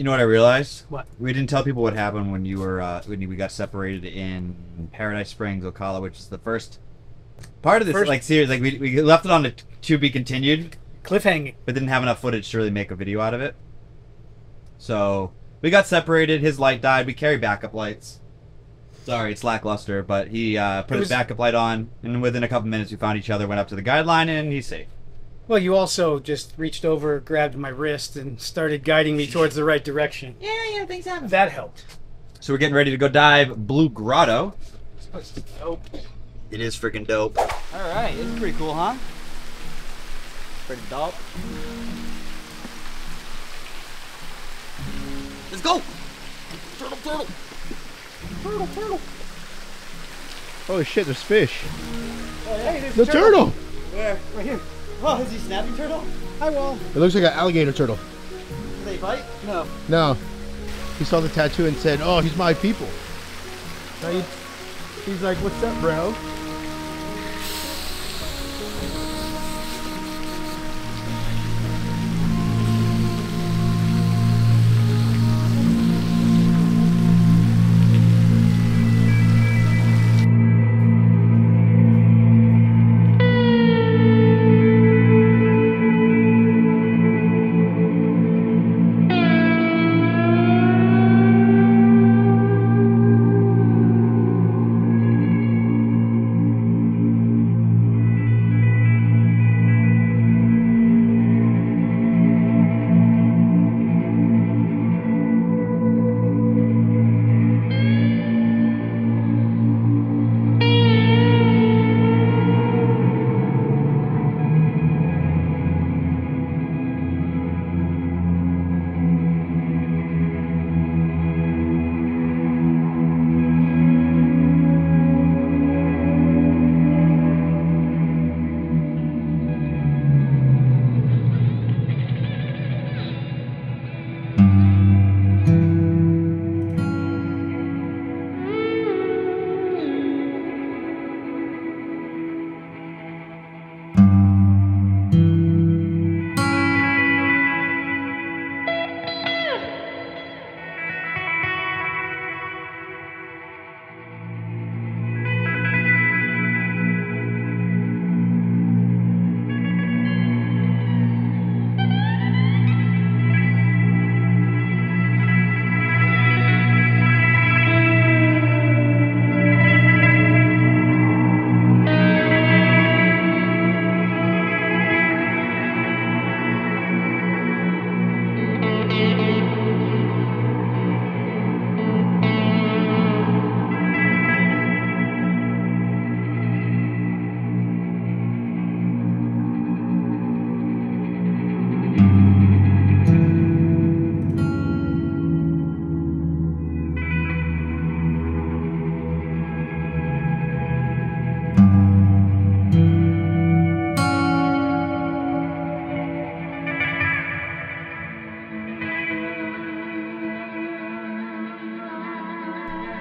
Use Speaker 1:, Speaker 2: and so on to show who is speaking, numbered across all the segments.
Speaker 1: You know what I realized?
Speaker 2: What?
Speaker 1: We didn't tell people what happened when you were uh, when we got separated in Paradise Springs, Ocala, which is the first part of this
Speaker 2: First-
Speaker 1: like series. Like we, we left it on the to be continued,
Speaker 2: Cliffhanging.
Speaker 1: but didn't have enough footage to really make a video out of it. So we got separated. His light died. We carry backup lights. Sorry, it's lackluster, but he uh, put
Speaker 2: It
Speaker 1: his backup light on, and within a couple minutes we found each other, went up to the guideline, and he's safe.
Speaker 2: Well, you also just reached over, grabbed my wrist, and started guiding me towards the right direction.
Speaker 1: Yeah, yeah, things happen.
Speaker 2: That helped.
Speaker 1: So we're getting ready to go dive Blue Grotto.
Speaker 2: Nope.
Speaker 1: It is freaking dope. All right, it's pretty cool, huh? Pretty dope. Let's go. Turtle, turtle. Turtle, turtle.
Speaker 3: Holy shit, there's fish.
Speaker 2: Oh, hey, there's
Speaker 3: The
Speaker 2: a
Speaker 3: turtle!
Speaker 1: Where?
Speaker 2: Right here.
Speaker 1: Oh, is he snapping turtle?
Speaker 2: Hi, Wall.
Speaker 3: It looks like an alligator turtle.
Speaker 1: Do they bite?
Speaker 2: No.
Speaker 3: No. He saw the tattoo and said, oh, he's my people. Now he- he's like, what's up, bro?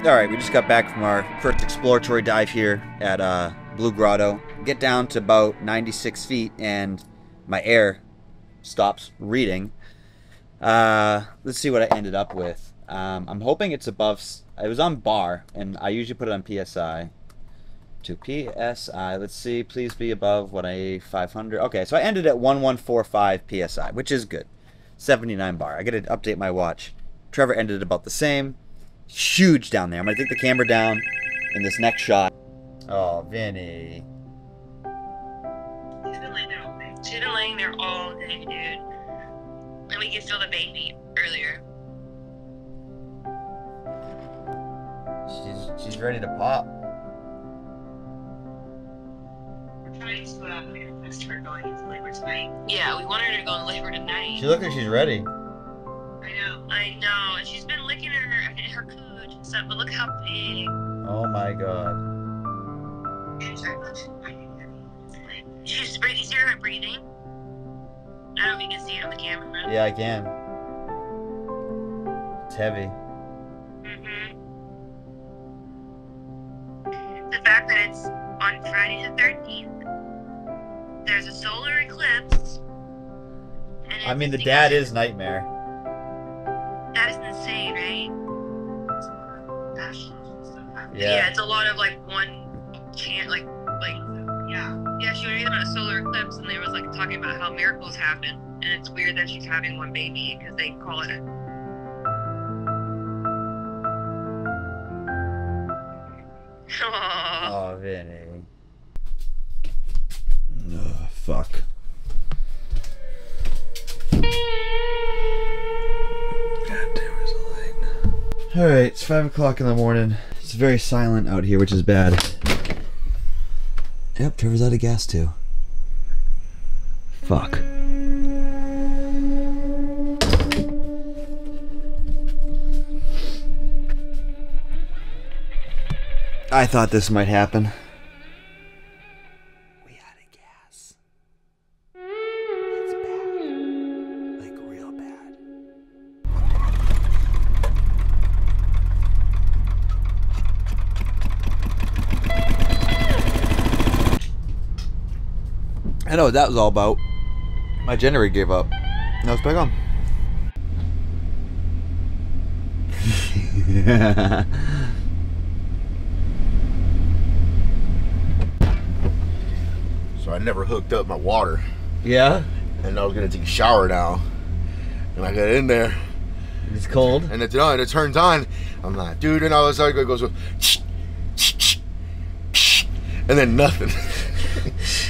Speaker 1: All right, we just got back from our first exploratory dive here at uh, Blue Grotto. Get down to about 96 feet, and my air stops reading. Uh, let's see what I ended up with. Um, I'm hoping it's above. It was on bar, and I usually put it on psi. To psi, let's see. Please be above what I 500. Okay, so I ended at 1145 psi, which is good. 79 bar. I got to update my watch. Trevor ended about the same huge down there. I'm gonna take the camera down in this next shot. Oh, Vinny.
Speaker 4: She's been laying there all day. She's been laying there all day, dude. And we can feel the baby earlier.
Speaker 1: She's she's ready to pop.
Speaker 4: We're trying to uh, manifest her going into labor tonight. Yeah, we want her to go in labor tonight.
Speaker 1: She looks like she's ready.
Speaker 4: I know. I know. She's been licking her cooch but look how big.
Speaker 1: Oh my god.
Speaker 4: She's breathing. You see her breathing? I don't know if you can see it on the camera.
Speaker 1: Yeah, I can. It's heavy.
Speaker 4: hmm The fact that it's on Friday the 13th, there's a solar eclipse.
Speaker 1: I mean, the dad is Nightmare. Yeah.
Speaker 4: it's a lot of like one chant, like like yeah, yeah. She was on a solar eclipse, and they was like talking about how miracles happen, and it's weird that she's having one baby because they call it. A- Aw.
Speaker 1: Oh, Vinny. Ugh, fuck. God damn, where's the light? Alright, it's 5 o'clock in the morning. It's very silent out here, which is bad. Yep, Trevor's out of gas too. Fuck. I thought this might happen. I know what that was all about. My generator gave up. Now it's back on.
Speaker 3: So I never hooked up my water,
Speaker 1: yeah?
Speaker 3: and I was gonna take a shower now. And I got in there,
Speaker 1: It's cold.
Speaker 3: and it, and it turns on. I'm like, dude, and all of a sudden it goes, with. and then nothing,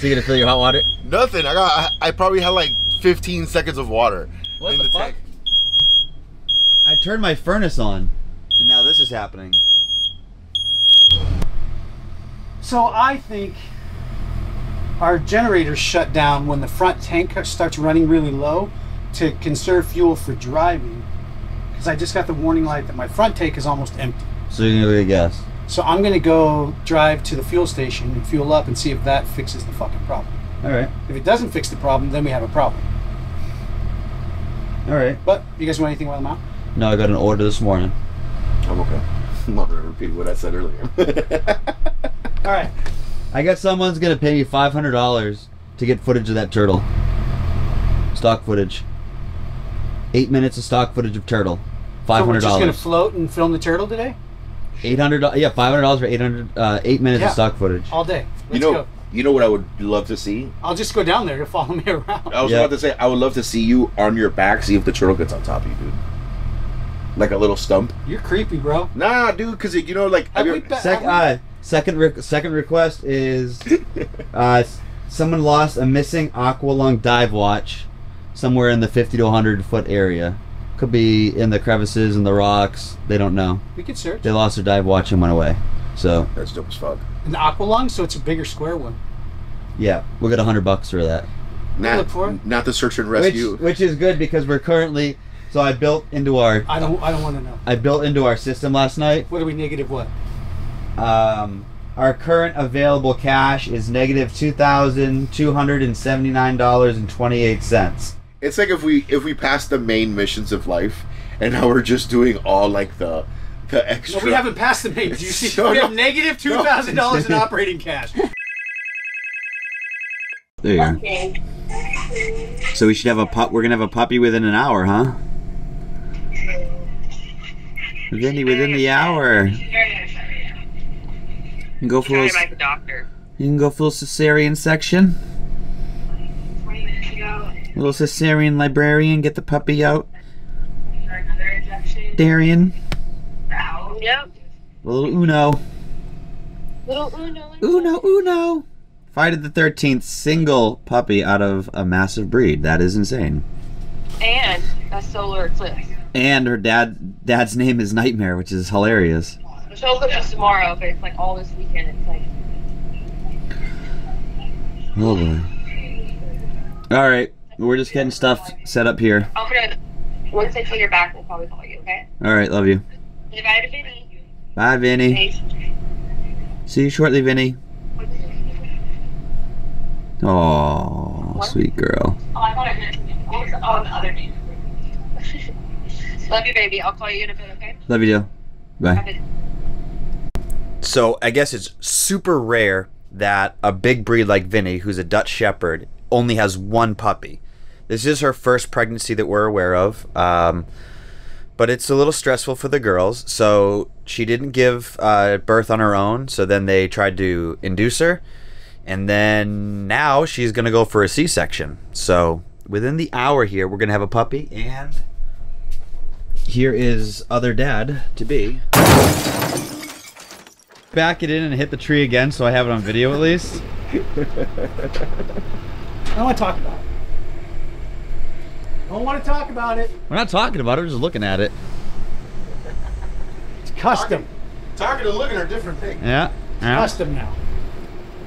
Speaker 1: So you gonna fill your hot water?
Speaker 3: nothing. I got, I, I probably had like 15 seconds of water
Speaker 1: What
Speaker 3: in
Speaker 1: the
Speaker 3: the,
Speaker 1: fuck?
Speaker 3: tank.
Speaker 1: I turned my furnace on, and now this is happening.
Speaker 2: So I think our generators shut down when the front tank starts running really low to conserve fuel for driving. Because I just got the warning light that my front tank is almost empty.
Speaker 1: So you're gonna get gas.
Speaker 2: So I'm gonna go drive to the fuel station and fuel up and see if that fixes the fucking problem.
Speaker 1: All right.
Speaker 2: If it doesn't fix the problem, then we have a problem.
Speaker 1: All right.
Speaker 2: But you guys want anything while I'm out?
Speaker 1: No, I got an order this morning.
Speaker 3: I'm okay. I'm not gonna repeat what I said earlier.
Speaker 2: All right.
Speaker 1: I guess someone's gonna pay me five hundred dollars to get footage of that turtle. Stock footage. Eight minutes of stock footage of turtle. Five
Speaker 2: So we're just gonna float and film the turtle today,
Speaker 1: Eight hundred. Yeah, five hundred dollars for eight hundred. Uh, eight minutes
Speaker 2: Yeah.
Speaker 1: of stock footage.
Speaker 2: all day.
Speaker 3: you
Speaker 2: Let's
Speaker 3: know,
Speaker 2: go.
Speaker 3: you know what I would love to see.
Speaker 2: I'll just go down there to follow me around.
Speaker 3: I was
Speaker 1: Yeah.
Speaker 3: about to say I would love to see you on your back, see if the turtle gets on top of you, dude. Like a little stump.
Speaker 2: You're creepy, bro.
Speaker 3: Nah, dude, because you know, like
Speaker 2: Have
Speaker 3: have
Speaker 2: we
Speaker 3: you-
Speaker 2: be-
Speaker 1: Sec-
Speaker 2: have
Speaker 1: uh, second re- second request is uh, s- someone lost a missing aqualung dive watch somewhere in the 50 to 100 foot area. Could be in the crevices and the rocks. They don't know.
Speaker 2: we could search.
Speaker 1: They lost their dive watch and went away. So
Speaker 3: That's dope as fuck.
Speaker 2: An aqualung, so it's a bigger square one.
Speaker 1: yeah, we'll get a hundred bucks for that.
Speaker 3: Not,
Speaker 2: look for it.
Speaker 3: not the search and
Speaker 1: Which,
Speaker 3: rescue.
Speaker 1: which is good because we're currently. So I built into our
Speaker 2: I don't. I don't want to know.
Speaker 1: I built into our system last night.
Speaker 2: What are we negative? What?
Speaker 1: Um, our current available cash is negative two thousand two hundred and seventy nine dollars and twenty eight cents.
Speaker 3: It's like if we if we pass the main missions of life, and now we're just doing all like the the extra.
Speaker 2: No, we haven't passed the main. Do you see?
Speaker 3: No,
Speaker 2: we have
Speaker 3: no.
Speaker 2: negative two thousand dollars in operating cash.
Speaker 1: There you go. So we should have a pup. We're gonna have a puppy within an hour, huh? Vinny, within the hour. You can go for a
Speaker 4: Sorry
Speaker 1: little,
Speaker 4: about the doctor.
Speaker 1: you can go for a cesarean section.
Speaker 4: 20 minutes ago,
Speaker 1: A little cesarean librarian. Get the puppy out. Darian.
Speaker 4: Yep.
Speaker 1: Little Uno.
Speaker 4: Little Uno.
Speaker 1: Uno, Uno. Friday the 13th, single puppy out of a massive breed. That is insane.
Speaker 4: And a solar eclipse.
Speaker 1: And her dad dad's name is Nightmare, which is hilarious.
Speaker 4: The solar eclipse is tomorrow, but it's like all this weekend. It's like.
Speaker 1: Oh boy. All right, we're just getting stuff set up here.
Speaker 4: I'm gonna. Once I take her back, we'll probably call you, okay?
Speaker 1: All right, love you.
Speaker 4: Say bye to Vinny.
Speaker 1: Bye, Vinny.
Speaker 4: Thanks.
Speaker 1: See you shortly, Vinny. Oh, sweet girl.
Speaker 4: Oh, I thought I did. What was the, oh, the other name? Love you, baby. I'll call you in a bit, okay?
Speaker 1: Love you, Joe. Bye. So I guess it's super rare that a big breed like Vinny, who's a Dutch Shepherd, only has one puppy. This is her first pregnancy that we're aware of. Um, but it's a little stressful for the girls. So she didn't give uh, birth on her own. So then they tried to induce her, and then now she's gonna go for a C-section. So within the hour here, we're gonna have a puppy, and here is other dad to be. Back it in and hit the tree again, so I have it on video at least.
Speaker 2: I don't want to talk about it. I don't want to talk about it.
Speaker 1: We're not talking about it. We're just looking at it.
Speaker 2: It's custom.
Speaker 3: Talking and looking are different things.
Speaker 1: Yeah. yeah.
Speaker 2: Custom now.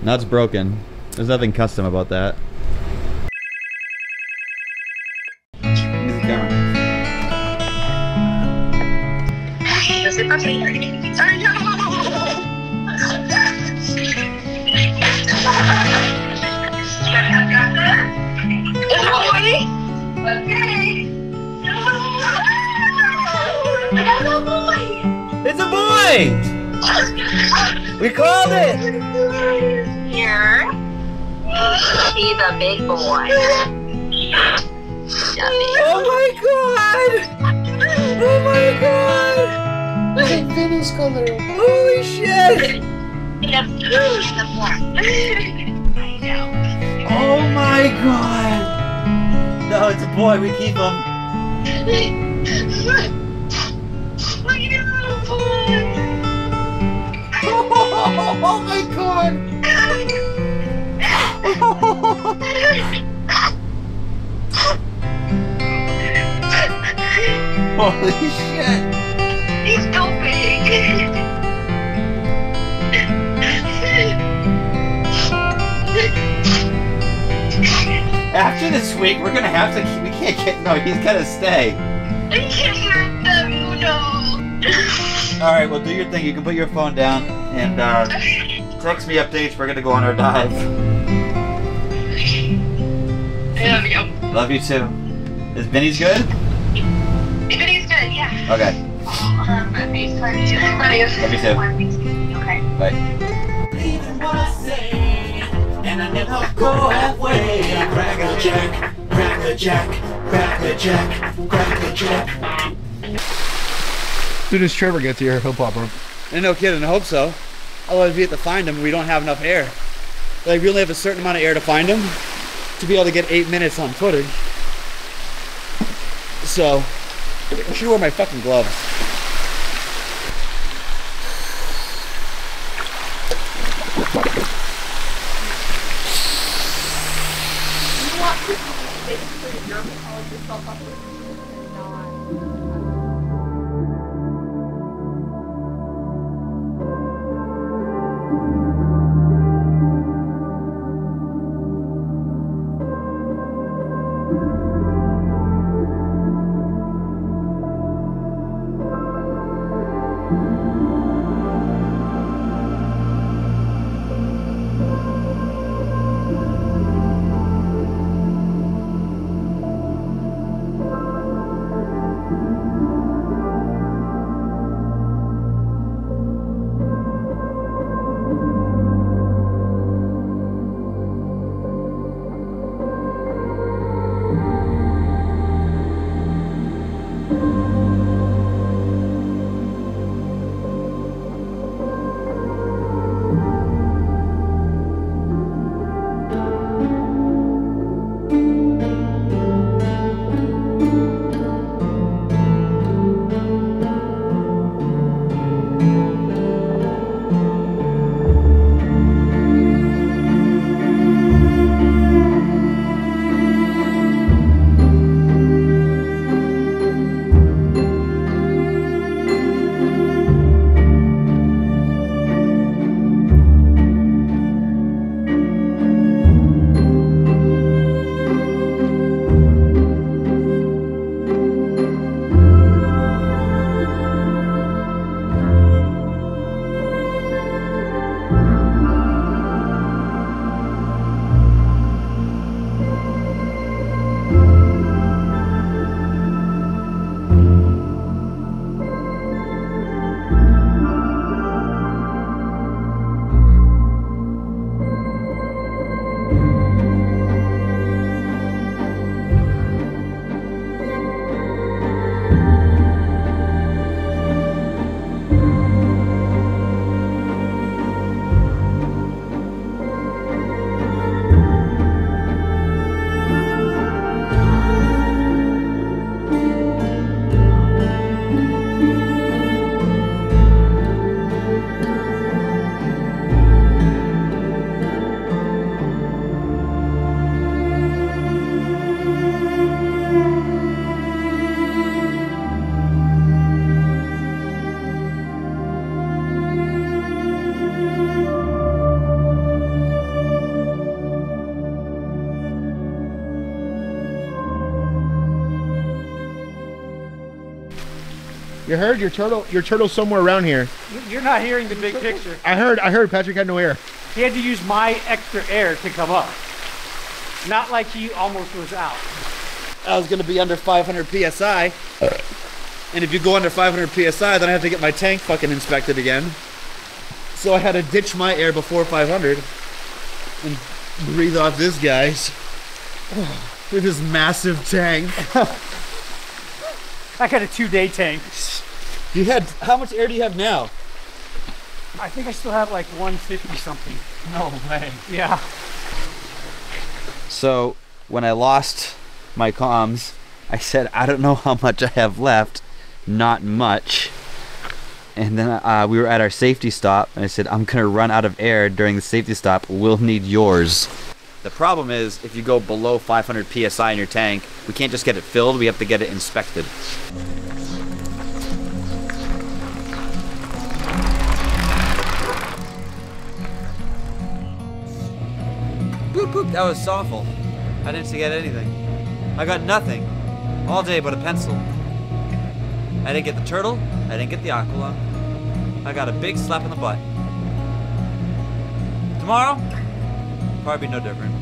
Speaker 1: Nut's broken. There's nothing custom about that.
Speaker 4: Does it puppy? Sorry, no. It's a boy. Okay. It's a boy.
Speaker 1: It's a boy! We called it!
Speaker 4: Here. He's a big boy.
Speaker 1: Oh my god! Oh my god!
Speaker 5: Look at Vinny's color.
Speaker 1: Holy shit! Oh my god! No, it's a boy. We keep him.
Speaker 4: Look at his boy.
Speaker 1: Oh my god! Holy shit!
Speaker 4: He's so big.
Speaker 1: After this week, we're gonna have to. We can't get. No, he's gotta stay.
Speaker 4: I can't hear them, you know.
Speaker 1: All right, well, do your thing. You can put your phone down and uh, text me updates. We're gonna go on our dive.
Speaker 4: I love you.
Speaker 1: Love you too. Is Benny's good?
Speaker 4: Everything's good, yeah.
Speaker 1: Okay.
Speaker 4: Um, FaceTime too. Love you.
Speaker 1: Love you too.
Speaker 4: Okay.
Speaker 1: Bye.
Speaker 3: As soon as Trevor gets here, he'll pop up.
Speaker 1: And no kidding, I hope so. Otherwise, we have to find him. We don't have enough air. Like, we only have a certain amount of air to find him to be able to get eight minutes on footage. So, I should wear my fucking gloves.
Speaker 5: take it to your college yourself up and not You heard your turtle? Your turtle's somewhere around here.
Speaker 2: You're not hearing the big picture.
Speaker 5: I heard. I heard Patrick had no air.
Speaker 2: He had to use my extra air to come up. Not like he almost was out.
Speaker 1: I was gonna be under 500 psi. And if you go under 500 psi, then I have to get my tank fucking inspected again. So I had to ditch my air before 500 and breathe off this guy's with his massive tank.
Speaker 2: I got a two-day tank.
Speaker 1: You had how much air do you have now?
Speaker 2: I think I still have like 150 something.
Speaker 1: No way.
Speaker 2: Yeah.
Speaker 1: So when I lost my comms, I said I don't know how much I have left. Not much. And then uh, we were at our safety stop, and I said, I'm gonna run out of air during the safety stop. We'll need yours. The problem is, if you go below 500 psi in your tank, we can't just get it filled, we have to get it inspected. Boop boop, that was awful. I didn't get anything. I got nothing. All day but a pencil. I didn't get the turtle, I didn't get the aquila. I got a big slap in the butt. Tomorrow, probably no different.